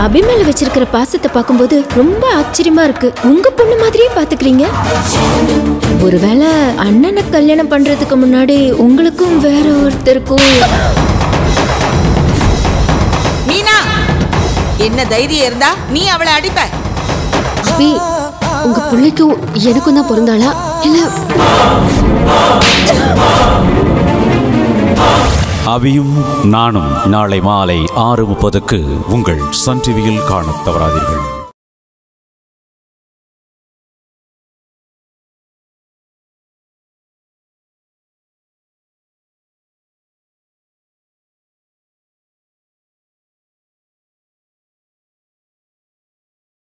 அபி மேல வச்சிருக்கிற பாசத்தை பார்க்கும்போது ரொம்ப ஆச்சரியமா இருக்கு. உங்க பொண்ணு மாதிரியே பாத்துக்கிறீங்க ஒருவேளை அண்ணனை கல்யாணம் பண்றதுக்கு முன்னாடி உங்களுக்கும் வேற ஒருத்தருக்கும் மீனா என்ன தைரியம் இருந்தா நீ அவளை அடிப்ப. அபி உங்க பிள்ளைக்கும் எனக்கும் தான் பிறந்தாளா? இல்ல அபியும் நானும் நாளை மாலை ஆறு முப்பதுக்கு உங்கள் சன் டிவியில் காணத் தவறாதீர்கள்.